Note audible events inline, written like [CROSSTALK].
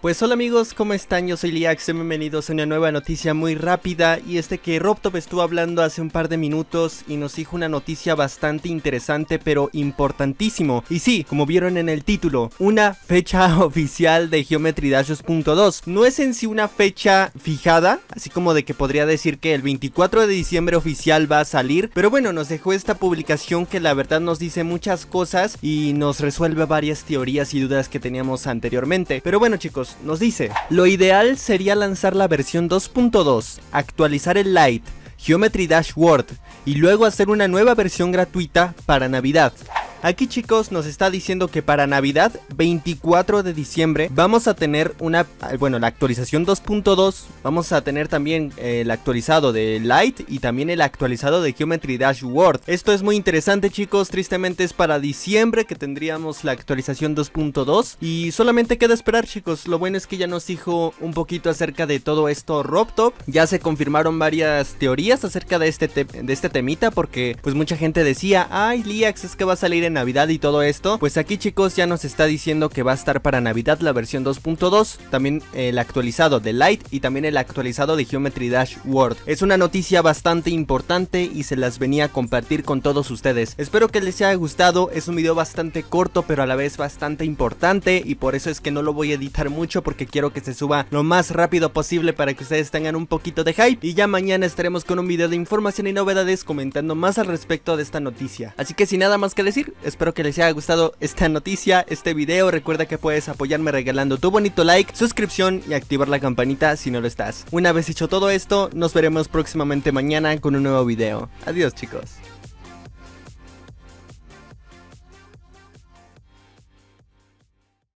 Pues hola amigos, ¿cómo están? Yo soy Liax, bienvenidos a una nueva noticia muy rápida y este que Robtop estuvo hablando hace un par de minutos y nos dijo una noticia bastante interesante pero importantísimo. Y sí, como vieron en el título, una fecha [LAUGHS] oficial de Geometry Dash 2.2. No es en sí una fecha fijada, así como de que podría decir que el 24 de diciembre oficial va a salir, pero bueno, nos dejó esta publicación que la verdad nos dice muchas cosas y nos resuelve varias teorías y dudas que teníamos anteriormente. Pero bueno chicos, nos dice, lo ideal sería lanzar la versión 2.2, actualizar el Lite, Geometry Dash Word y luego hacer una nueva versión gratuita para Navidad. Aquí chicos nos está diciendo que para Navidad 24 de diciembre vamos a tener una, bueno la actualización 2.2, vamos a tener también el actualizado de Light y también el actualizado de Geometry Dash World. Esto es muy interesante chicos, tristemente es para diciembre que tendríamos la actualización 2.2 y solamente queda esperar chicos, lo bueno es que ya nos dijo un poquito acerca de todo esto RobTop, ya se confirmaron varias teorías acerca de este, de este temita porque pues mucha gente decía, ay Liax es que va a salir Navidad y todo esto, pues aquí chicos ya nos está diciendo que va a estar para Navidad la versión 2.2, también el actualizado de Light y también el actualizado de Geometry Dash World. Es una noticia bastante importante y se las venía a compartir con todos ustedes. Espero que les haya gustado, es un video bastante corto pero a la vez bastante importante y por eso es que no lo voy a editar mucho porque quiero que se suba lo más rápido posible para que ustedes tengan un poquito de hype y ya mañana estaremos con un video de información y novedades comentando más al respecto de esta noticia. Así que sin nada más que decir, Espero que les haya gustado esta noticia, este video. Recuerda que puedes apoyarme regalando tu bonito like, suscripción y activar la campanita si no lo estás. Una vez hecho todo esto, nos veremos próximamente mañana con un nuevo video. Adiós chicos.